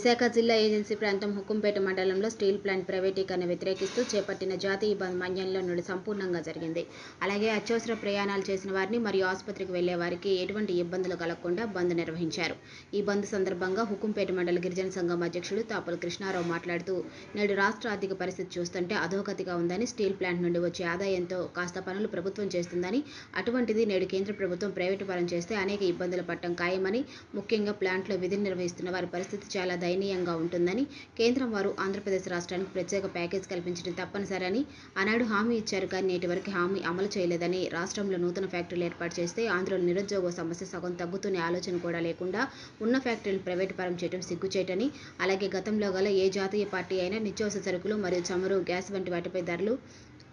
విశాఖ జిల్లా ఏజెన్సీ ప్రాంతం హుకుంపేట మండలంలో స్టీల్ ప్లాంట్ ప్రైవేటీకరణ వ్యతిరేకిస్తూ చేపట్టిన జాతీయ బంద్ మన్యంలో నుండి సంపూర్ణంగా జరిగింది. అలాగే అత్యవసర ప్రయాణాలు చేసిన వారిని మరియు ఆసుపత్రికి వెళ్ళే వారికి ఎటువంటి ఇబ్బందులు కలగకుండా బంద్ నిర్వహించారు. ఈ బంద్ సందర్భంగా హుకుంపేట మండల గిరిజన సంఘం అధ్యక్షుడు తాపల కృష్ణారావు మాట్లాడుతూ నేడు రాష్ట్ర ఆర్థిక పరిస్థితి చూస్తుంటే అధోగతిగా ఉందని స్టీల్ ప్లాంట్ నుండి వచ్చే ఆదాయంతో కాస్త పనులు ప్రభుత్వం చేస్తుందని అటువంటిది నేడు కేంద్ర ప్రభుత్వం ప్రైవేటు పరం చేస్తే అనేక ఇబ్బందులు పట్టడం ఖాయమని ముఖ్యంగా ప్లాంట్లో విధులు నిర్వహిస్తున్న వారి పరిస్థితి చాలా దయనీయంగా ఉంటుందని కేంద్రం వారు ఆంధ్రప్రదేశ్ రాష్ట్రానికి ప్రత్యేక ప్యాకేజ్ కల్పించడం తప్పనిసరని ఆనాడు హామీ ఇచ్చారు. కానీ నేటి వరకు హామీ అమలు చేయలేదని రాష్ట్రంలో నూతన ఫ్యాక్టరీలు ఏర్పాటు చేస్తే ఆంధ్రలో నిరుద్యోగ సమస్య సగం తగ్గుతునే ఆలోచన కూడా లేకుండా ఉన్న ఫ్యాక్టరీలు ప్రైవేట్ పరం చేయడం సిగ్గుచేటని అలాగే గతంలో గల ఏ జాతీయ పార్టీ అయినా నిత్యావసర సరుకులు మరియు చమురు గ్యాస్ వంటి వాటిపై ధరలు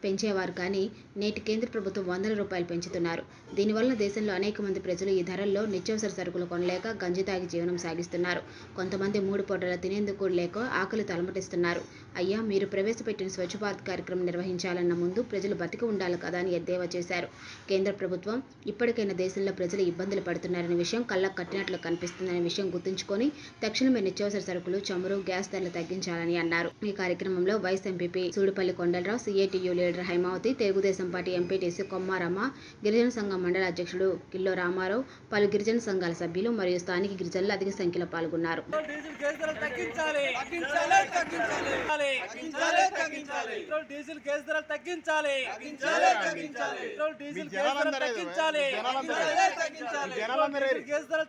పెంచేవారు కానీ నేటి కేంద్ర ప్రభుత్వం వందల రూపాయలు పెంచుతున్నారు. దీనివల్ల దేశంలో అనేక మంది ప్రజలు ఈ ధరల్లో నిత్యావసర సరుకులు కొనలేక గంజి తాగి జీవనం సాగిస్తున్నారు. కొంతమంది మూడు పూటల తినేందుకు లేక ఆకలి తలమటిస్తున్నారు. అయ్యా మీరు ప్రవేశపెట్టిన స్వచ్ఛ భారత్ కార్యక్రమం నిర్వహించాలన్న ముందు ప్రజలు బతికి ఉండాలి కదా అని ఎద్దేవా చేశారు. కేంద్ర ప్రభుత్వం ఇప్పటికైనా దేశంలో ప్రజలు ఇబ్బందులు పడుతున్నారనే విషయం కళ్ళకు కట్టినట్లు కనిపిస్తుందనే విషయం గుర్తుంచుకొని తక్షణమే నిత్యావసర సరుకులు చమురు గ్యాస్ ధరలు తగ్గించాలని అన్నారు. ఈ కార్యక్రమంలో vice MPP Sudipalli Kondalarao CITU leader Haimavathi Telugu Desam party MPTC Kommaramma గిరిజన సంఘం మండల అధ్యక్షుడు కిల్లో రామారావు పలు గిరిజన సంఘాల సభ్యులు మరియు స్థానిక గిరిజనులు అధిక సంఖ్యలో పాల్గొన్నారు. డీజిల్ గ్యాస్ ధరలు తగ్గించాలి తగ్గించాలి తగ్గించాలి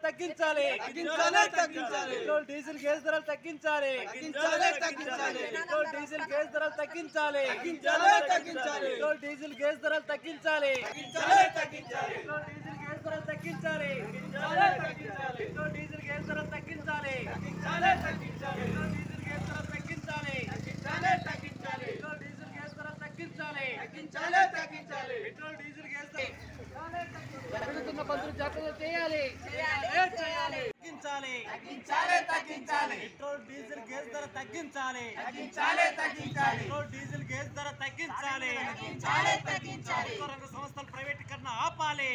తగ్గించాలి తగ్గించాలి పెట్రోల్ డీజిల్ గ్యాస్ ధరలు తగ్గించాలి తగ్గించాలి. తగ్గించాలి. పెట్రోల్ డీజిల్ గ్యాస్ ధరలు తగ్గించాలి. తగ్గించాలి తగ్గించాలి. పెట్రోల్ డీజిల్ గ్యాస్ ధరలు తగ్గించాలి. తగ్గించాలి తగ్గించాలి. పెట్రోల్ డీజిల్ గ్యాస్ ధరలు తగ్గించాలి. తగ్గించాలి తగ్గించాలి. పెట్రోల్ డీజిల్ గ్యాస్ ధరలు తగ్గించాలి. తగ్గించాలి తగ్గించాలి. పెట్రోల్ డీజిల్ గ్యాస్ ధరలు తగ్గించాలి. తగ్గించాలి తగ్గించాలి. పెట్రోల్ డీజిల్ గ్యాస్ ధరలు తగ్గించాలి తగ్గించాలి తగ్గించాలి పెట్రోల్ డీజిల్ గ్యాస్ ధరలు తగ్గించాలి తగ్గించాలి తగ్గించాలి పెట్రోల్ డీజిల్ గ్యాస్ ధరలు తగ్గించాలి తగ్గించాలి తగ్గించాలి పెట్రోల్ డీజిల్ గ్యాస్ ధరలు తగ్గించాలి తగ్గించాలి తగ్గించాలి పెట్రోల్ డీజిల్ గ్యాస్ పెరుగుతున్న పద్ధతులు జాగ్రత్తలు చేయాలి. చేయాలి చేయాలి. తగ్గించాలి. తగ్గించాలి తగ్గించాలి. పెట్రోల్ డీజిల్ గ్యాస్ ధర తగ్గించాలి. తగ్గించాలి తగ్గించాలి. పెట్రోల్ డీజిల్ గ్యాస్ ధర తగ్గించాలి. రంగ సంస్థల ప్రైవేటీకరణ ఆపాలి.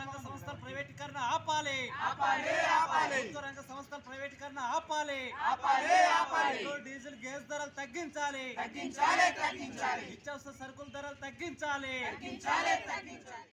రంగ సంస్థల ప్రైవేటీకరణ ఆపాలి. రంగ సంస్థల ప్రైవేటీకరణ ఆపాలి. డీజిల్ గ్యాస్ ధరలు తగ్గించాలి. నిత్యావసర సరుకుల ధరలు తగ్గించాలి.